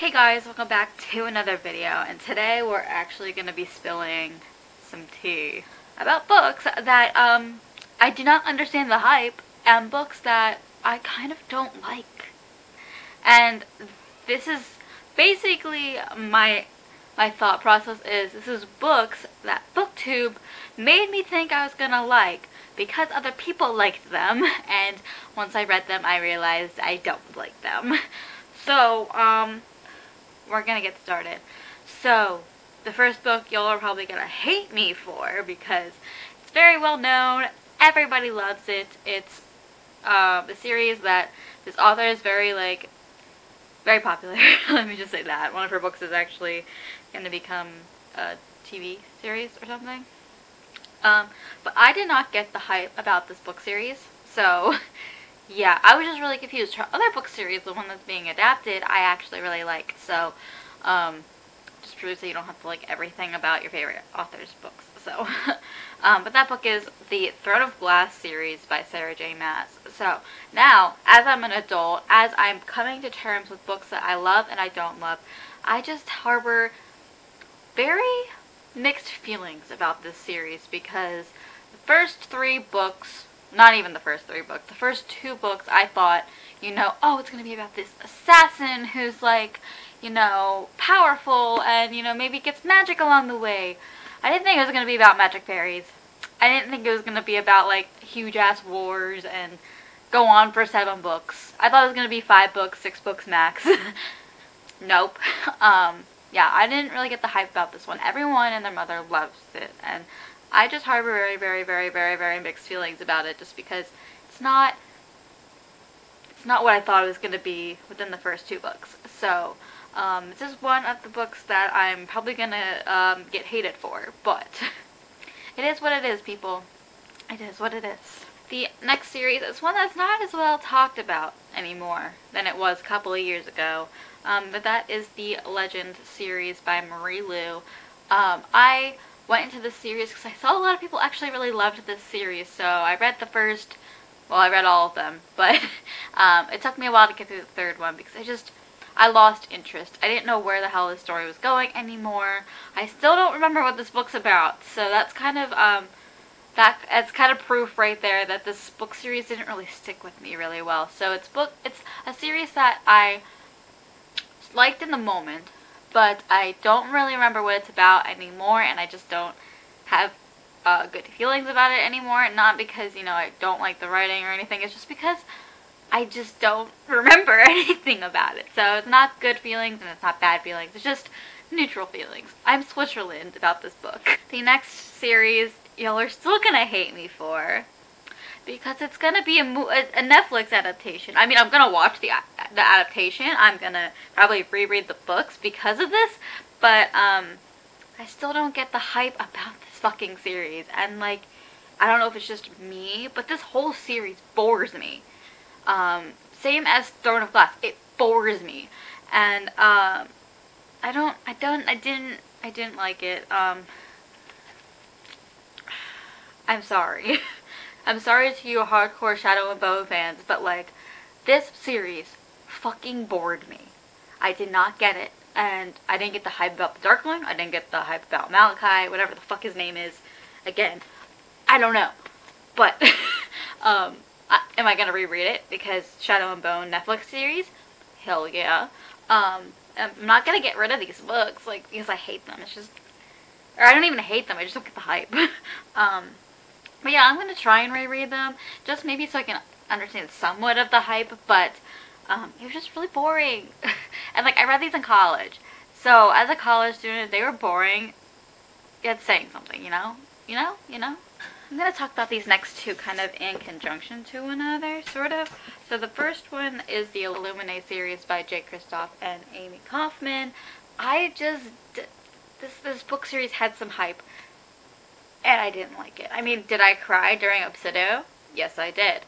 Hey guys, welcome back to another video and today we're actually going to be spilling some tea about books that um I do not understand the hype and books that I kind of don't like. And this is basically my my thought process is this is books that booktube made me think I was going to like because other people liked them and once I read them I realized I don't like them. So, um we're gonna get started. So, the first book y'all are probably gonna hate me for because it's very well known. Everybody loves it. It's um, a series that this author is very like very popular. Let me just say that one of her books is actually going to become a TV series or something. Um, but I did not get the hype about this book series, so yeah, I was just really confused. Her other book series, the one that's being adapted, I actually really like. So, um, just proves that you don't have to like everything about your favorite author's books. So, um, but that book is the Throne of Glass series by Sarah J. Maas. So, now, as I'm an adult, as I'm coming to terms with books that I love and I don't love, I just harbor very mixed feelings about this series because the first three books not even the first three books. The first two books, I thought, you know, oh, it's going to be about this assassin who's like, you know, powerful and, you know, maybe gets magic along the way. I didn't think it was going to be about magic fairies. I didn't think it was going to be about, like, huge ass wars and go on for seven books. I thought it was going to be five books, six books max. nope. Um, yeah, I didn't really get the hype about this one. Everyone and their mother loves it, and I just harbor very, very, very, very, very mixed feelings about it just because it's not it's not what I thought it was going to be within the first two books. So, um, this is one of the books that I'm probably going to um, get hated for, but it is what it is, people. It is what it is. The next series is one that's not as well talked about anymore than it was a couple of years ago, um, but that is the Legend series by Marie Lu. Um, I went into this series because I saw a lot of people actually really loved this series. So I read the first, well, I read all of them, but um, it took me a while to get through the third one because I just, I lost interest. I didn't know where the hell the story was going anymore. I still don't remember what this book's about. So that's kind of, um, that it's kind of proof right there that this book series didn't really stick with me really well. So it's book, it's a series that I liked in the moment, but I don't really remember what it's about anymore, and I just don't have uh, good feelings about it anymore. Not because, you know, I don't like the writing or anything, it's just because I just don't remember anything about it. So it's not good feelings and it's not bad feelings, it's just neutral feelings. I'm Switzerland about this book. The next series, y'all are still gonna hate me for because it's gonna be a, a, Netflix adaptation. I mean, I'm gonna watch the the adaptation. I'm gonna probably reread the books because of this, but um, I still don't get the hype about this fucking series. And like, I don't know if it's just me, but this whole series bores me. Um, same as Throne of Glass, it bores me, and um, I don't, I don't, I didn't, I didn't like it. Um, I'm sorry. I'm sorry to you hardcore Shadow and Bone fans, but like, this series fucking bored me. I did not get it, and I didn't get the hype about the Darkling, I didn't get the hype about Malachi, whatever the fuck his name is. Again, I don't know. But, um, I, am I gonna reread it? Because Shadow and Bone Netflix series? Hell yeah. Um, I'm not gonna get rid of these books, like, because I hate them. It's just, or I don't even hate them, I just don't get the hype. um, but yeah, I'm going to try and reread them, just maybe so I can understand somewhat of the hype, but um, it was just really boring. and like, I read these in college. So as a college student, they were boring, yet saying something, you know? You know? You know? I'm going to talk about these next two kind of in conjunction to one another, sort of. So the first one is the Illuminae series by Jay Kristoff and Amie Kaufman. I just, this, this book series had some hype and I didn't like it. I mean, did I cry during Obsidio? Yes, I did.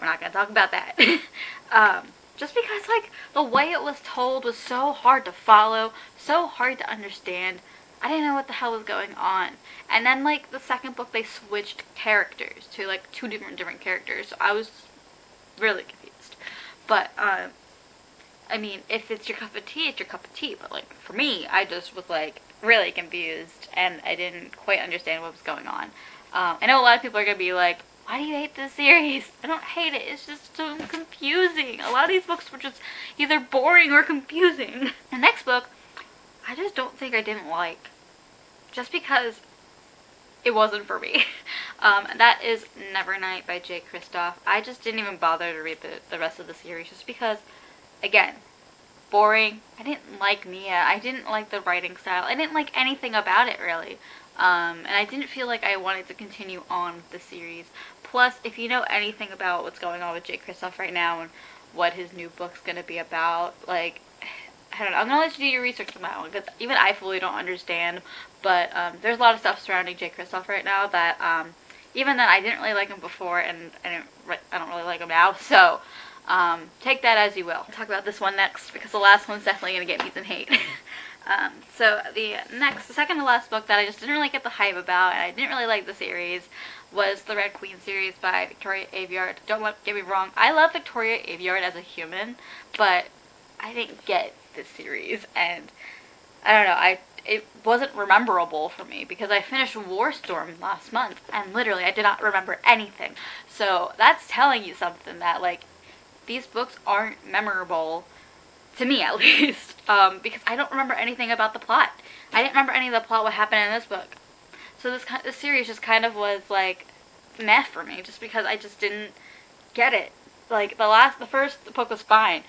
We're not going to talk about that. um, just because, like, the way it was told was so hard to follow, so hard to understand. I didn't know what the hell was going on. And then, like, the second book, they switched characters to, like, two different different characters. So I was really confused. But, um, I mean, if it's your cup of tea, it's your cup of tea. But like for me, I just was like really confused and I didn't quite understand what was going on. Um, I know a lot of people are gonna be like, why do you hate this series? I don't hate it. It's just so confusing. A lot of these books were just either boring or confusing. The next book, I just don't think I didn't like. Just because it wasn't for me. Um, that is Nevernight by Jay Kristoff. I just didn't even bother to read the, the rest of the series just because, again, boring. I didn't like Mia. I didn't like the writing style. I didn't like anything about it really. Um, and I didn't feel like I wanted to continue on with the series. Plus, if you know anything about what's going on with Jake Kristoff right now and what his new book's gonna be about, like, I don't know. I'm gonna let you do your research on that one because even I fully don't understand. But um, there's a lot of stuff surrounding Jake Kristoff right now that um, even then I didn't really like him before, and I didn't. I don't really like him now. So um, take that as you will. I'll talk about this one next because the last one's definitely gonna get me some hate. um, so the next, the second to last book that I just didn't really get the hype about, and I didn't really like the series, was the Red Queen series by Victoria Aveyard. Don't get me wrong, I love Victoria Aveyard as a human, but I didn't get this series, and I don't know, I it wasn't rememberable for me because I finished Warstorm last month and literally I did not remember anything. So that's telling you something that like these books aren't memorable to me at least um, because I don't remember anything about the plot. I didn't remember any of the plot what happened in this book. So this this series just kind of was like meh for me just because I just didn't get it. Like the last the first book was fine.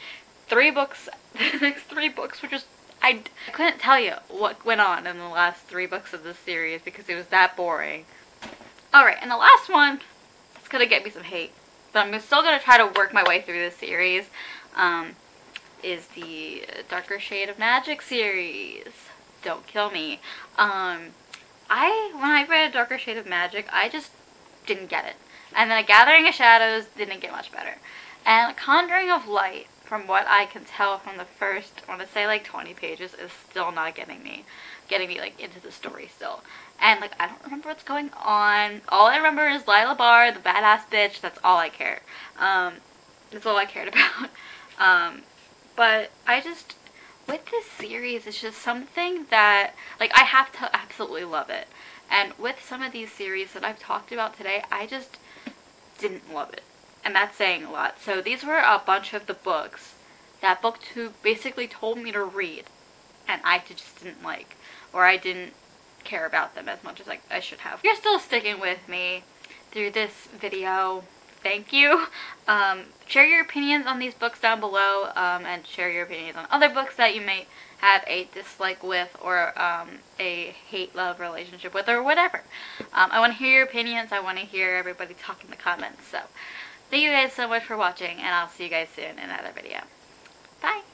Three books the next three books were just I, I couldn't tell you what went on in the last three books of this series because it was that boring. Alright, and the last one, it's gonna get me some hate, but I'm still gonna try to work my way through this series, um, is the Darker Shade of Magic series. Don't kill me. Um, I, when I read Darker Shade of Magic, I just didn't get it. And then A Gathering of Shadows didn't get much better. And a Conjuring of Light from what I can tell from the first, I want to say like 20 pages, is still not getting me, getting me like into the story still. And like I don't remember what's going on. All I remember is Lila Bard, the badass bitch. That's all I care. Um, that's all I cared about. Um, but I just with this series, it's just something that like I have to absolutely love it. And with some of these series that I've talked about today, I just didn't love it and that's saying a lot. So these were a bunch of the books that BookTube basically told me to read, and I just didn't like, or I didn't care about them as much as I, I should have. You're still sticking with me through this video, thank you. Um, share your opinions on these books down below, um, and share your opinions on other books that you may have a dislike with or um, a hate-love relationship with or whatever. Um, I want to hear your opinions. I want to hear everybody talk in the comments. So Thank you guys so much for watching, and I'll see you guys soon in another video. Bye!